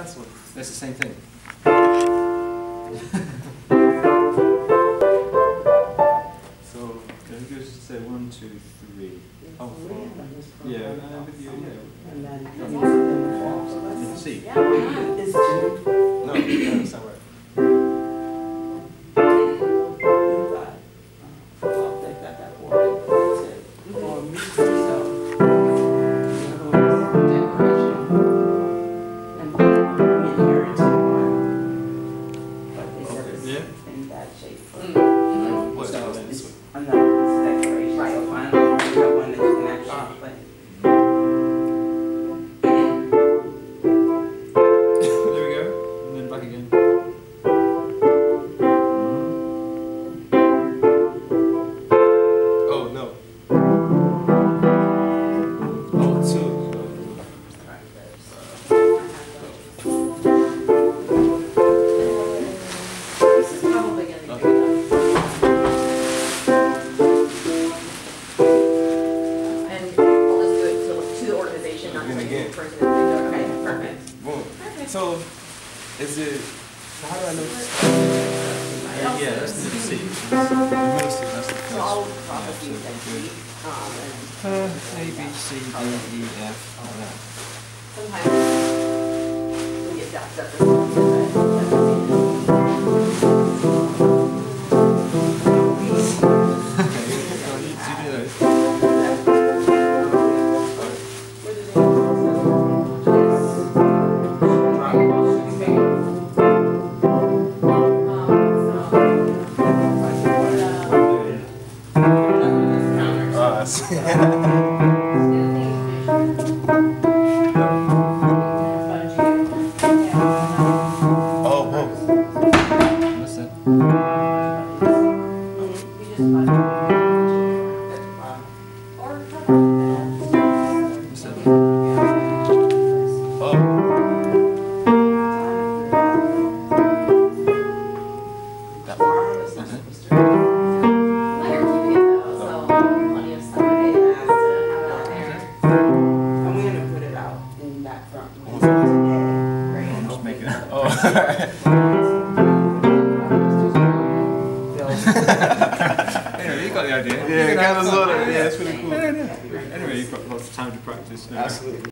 last one? That's the same thing. So, can you just say one, two, three? Oh, four. Yeah, I'm with you, yeah. And then. Can you see? Yeah, why not? It's two. No, that's to not to Again, the again. person. Okay, perfect. Boom. Okay. So, is it, how do I know? Yeah, that's the C. Middle C, that's the first. So I'll probably use that good. um, Uh, A, B, C, D, E, F, all that. sometimes we get jacked up. I see. Oh, boom. What's Anyway, you got the idea. Yeah, kind of, sort of. Yeah, it's pretty cool. Yeah, yeah. Anyway, you've got lots of time to practice now. Absolutely.